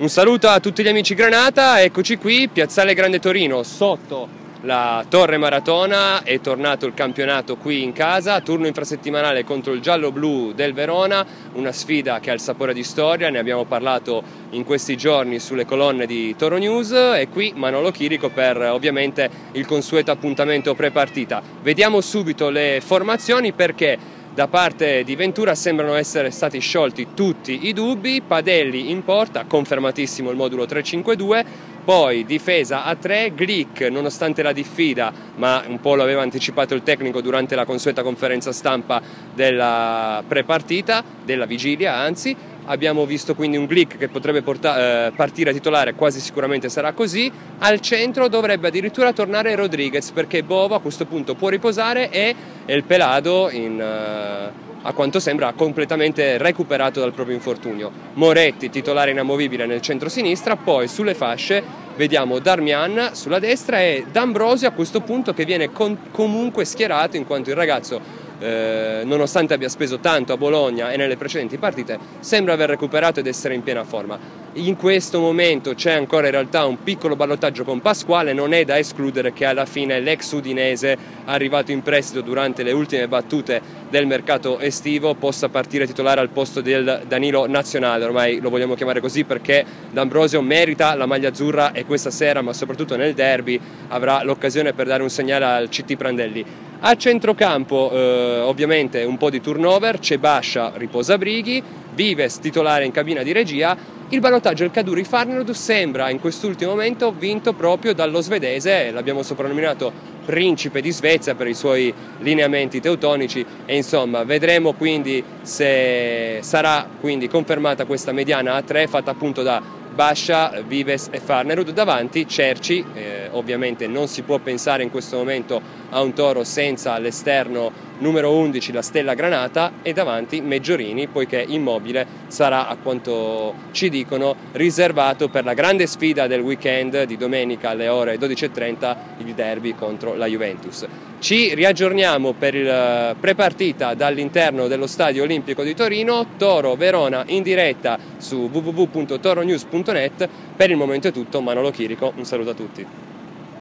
Un saluto a tutti gli amici Granata, eccoci qui, Piazzale Grande Torino, sotto la Torre Maratona, è tornato il campionato qui in casa, turno infrasettimanale contro il giallo-blu del Verona, una sfida che ha il sapore di storia, ne abbiamo parlato in questi giorni sulle colonne di Toro News e qui Manolo Chirico per ovviamente il consueto appuntamento pre-partita. Vediamo subito le formazioni perché da parte di Ventura sembrano essere stati sciolti tutti i dubbi, Padelli in porta, confermatissimo il modulo 352, poi difesa a 3, Glick nonostante la diffida, ma un po' lo aveva anticipato il tecnico durante la consueta conferenza stampa della prepartita, della vigilia anzi, abbiamo visto quindi un Glick che potrebbe porta- eh, partire titolare, quasi sicuramente sarà così, al centro dovrebbe addirittura tornare Rodriguez perché Bovo a questo punto può riposare e il Pelado in, uh, a quanto sembra completamente recuperato dal proprio infortunio. Moretti titolare inamovibile nel centro-sinistra, poi sulle fasce vediamo Darmian sulla destra e D'Ambrosio a questo punto che viene con- comunque schierato in quanto il ragazzo eh, nonostante abbia speso tanto a Bologna e nelle precedenti partite, sembra aver recuperato ed essere in piena forma. In questo momento c'è ancora in realtà un piccolo ballottaggio con Pasquale, non è da escludere che alla fine l'ex udinese arrivato in prestito durante le ultime battute del mercato estivo possa partire titolare al posto del Danilo nazionale, ormai lo vogliamo chiamare così perché D'Ambrosio merita la maglia azzurra e questa sera, ma soprattutto nel derby, avrà l'occasione per dare un segnale al CT Prandelli. A centrocampo eh, ovviamente un po' di turnover, c'è Bascia, riposa Brighi, Vives titolare in cabina di regia, il ballottaggio del Caduri Farnerud sembra in quest'ultimo momento vinto proprio dallo svedese, l'abbiamo soprannominato principe di Svezia per i suoi lineamenti teutonici e insomma vedremo quindi se sarà quindi confermata questa mediana a 3 fatta appunto da Bascia, Vives e Farnerud. Davanti, Cerci, eh, ovviamente non si può pensare in questo momento a un toro senza l'esterno numero 11 la Stella Granata e davanti Meggiorini poiché Immobile sarà a quanto ci dicono riservato per la grande sfida del weekend di domenica alle ore 12.30 il derby contro la Juventus. Ci riaggiorniamo per il eh, prepartita dall'interno dello Stadio Olimpico di Torino, Toro Verona in diretta su www.toronews.net. Per il momento è tutto, Manolo Chirico, un saluto a tutti.